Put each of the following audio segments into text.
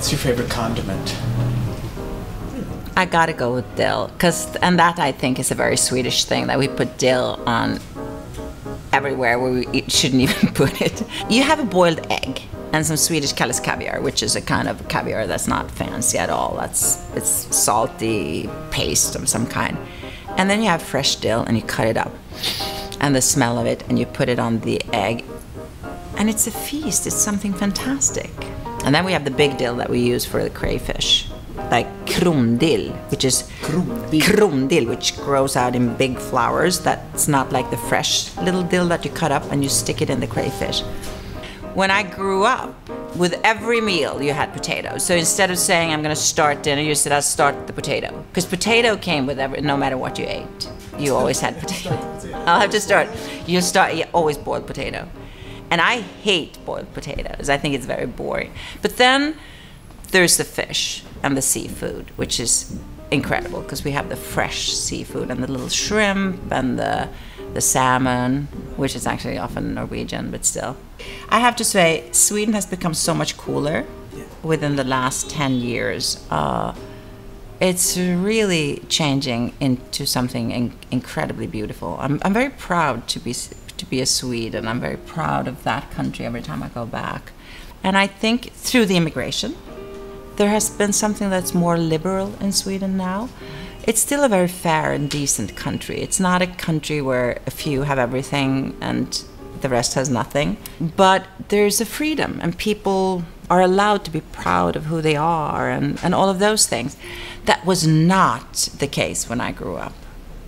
What's your favorite condiment? I gotta go with dill, cause and that I think is a very Swedish thing that we put dill on everywhere where we shouldn't even put it. You have a boiled egg and some Swedish Kalles caviar, which is a kind of caviar that's not fancy at all. That's it's salty paste of some kind, and then you have fresh dill and you cut it up, and the smell of it, and you put it on the egg, and it's a feast. It's something fantastic. And then we have the big dill that we use for the crayfish like krondill, which is Krondill. krondill, which grows out in big flowers. That's not like the fresh little dill that you cut up and you stick it in the crayfish. When I grew up, with every meal you had potatoes. So instead of saying I'm going to start dinner, you said I'll start the potato because potato came with every, no matter what you ate. You always had potato. I'll have to start. You start. You always boiled potato, and I hate boiled potatoes. I think it's very boring. But then there's the fish and the seafood, which is incredible because we have the fresh seafood and the little shrimp and the the salmon, which is actually often Norwegian, but still. I have to say, Sweden has become so much cooler within the last 10 years. Uh, it's really changing into something in- incredibly beautiful. I'm, I'm very proud to be, to be a Swede, and I'm very proud of that country every time I go back. And I think through the immigration, there has been something that's more liberal in Sweden now. It's still a very fair and decent country. It's not a country where a few have everything and the rest has nothing. But there's a freedom, and people are allowed to be proud of who they are and, and all of those things. That was not the case when I grew up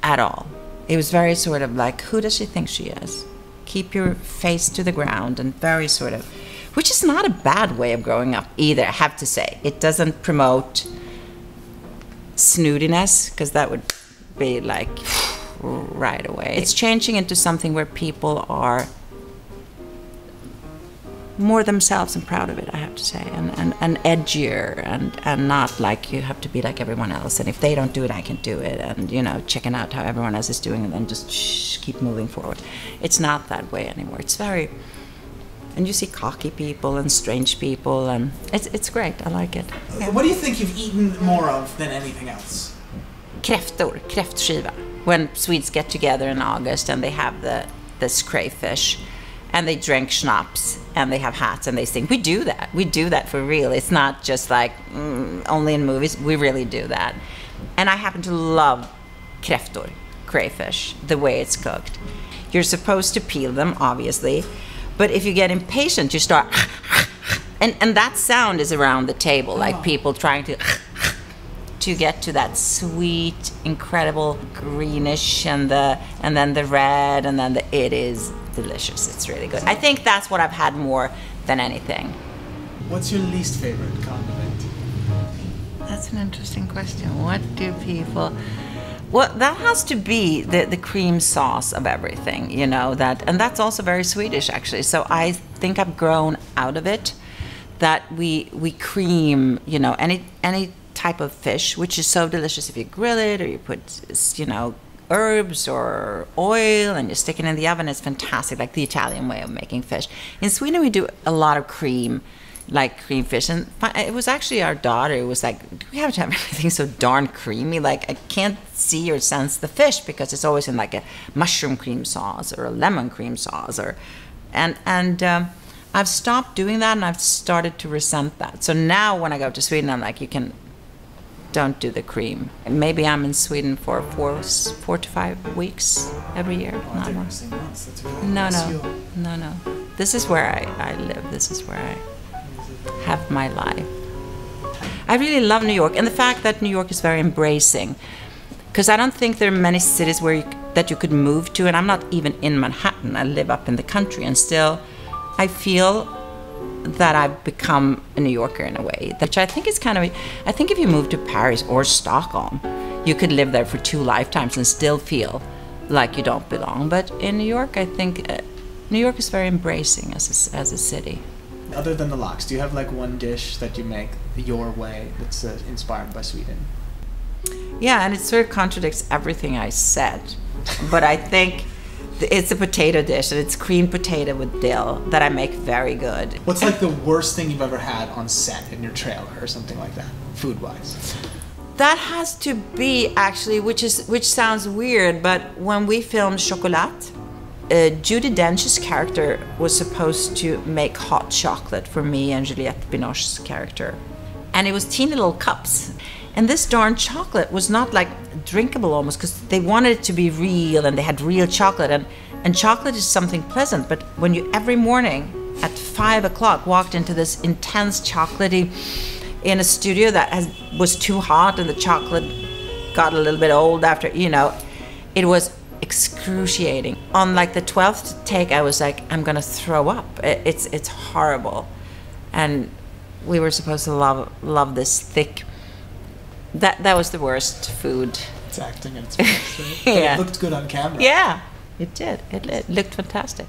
at all. It was very sort of like, who does she think she is? Keep your face to the ground and very sort of which is not a bad way of growing up either, I have to say. It doesn't promote snootiness, because that would be like right away. It's changing into something where people are more themselves and proud of it, I have to say, and, and, and edgier and, and not like you have to be like everyone else. And if they don't do it, I can do it. And, you know, checking out how everyone else is doing and then just shh, keep moving forward. It's not that way anymore. It's very, and you see cocky people and strange people, and it's, it's great. I like it. Uh, what do you think you've eaten more of than anything else? Kräftor, kräftskiva. When Swedes get together in August and they have the this crayfish, and they drink schnapps and they have hats and they sing. We do that. We do that for real. It's not just like mm, only in movies. We really do that. And I happen to love kräftor, crayfish, the way it's cooked. You're supposed to peel them, obviously, but if you get impatient, you start. And, and that sound is around the table, like people trying to to get to that sweet, incredible greenish and the and then the red and then the it is delicious. It's really good. I think that's what I've had more than anything. What's your least favorite condiment? That's an interesting question. What do people well, that has to be the, the cream sauce of everything, you know, that and that's also very Swedish actually. So I think I've grown out of it that we we cream, you know, any any type of fish, which is so delicious if you grill it or you put, you know, herbs or oil and you stick it in the oven. It's fantastic, like the Italian way of making fish. In Sweden, we do a lot of cream, like cream fish. And it was actually our daughter who was like, Do we have to have everything so darn creamy? Like, I can't see or sense the fish because it's always in like a mushroom cream sauce or a lemon cream sauce or, and, and, um, I've stopped doing that and I've started to resent that. So now when I go to Sweden, I'm like, you can don't do the cream. Maybe I'm in Sweden for four, four to five weeks every year. Oh, not more. Months. That's really No, no, no, no. This is where I, I live. This is where I have my life. I really love New York, and the fact that New York is very embracing. Because I don't think there are many cities where you, that you could move to, and I'm not even in Manhattan. I live up in the country, and still, I feel that I've become a New Yorker in a way, which I think is kind of. I think if you move to Paris or Stockholm, you could live there for two lifetimes and still feel like you don't belong. But in New York, I think uh, New York is very embracing as a, as a city. Other than the lox, do you have like one dish that you make your way that's uh, inspired by Sweden? Yeah, and it sort of contradicts everything I said. but I think It's a potato dish, and it's creamed potato with dill that I make very good. What's like the worst thing you've ever had on set in your trailer or something like that, food wise? That has to be actually, which is which sounds weird, but when we filmed Chocolat, uh, Judi Dench's character was supposed to make hot chocolate for me and Juliette Binoche's character, and it was teeny little cups. And this darn chocolate was not like drinkable almost because they wanted it to be real and they had real chocolate. And and chocolate is something pleasant. But when you every morning at five o'clock walked into this intense chocolatey in a studio that has, was too hot and the chocolate got a little bit old after you know it was excruciating. On like the 12th take i was like i'm gonna throw up. It's it's horrible. And we were supposed to love love this thick that that was the worst food It's acting and it's, right? But Yeah. it looked good on camera. yeah it did it, it looked fantastic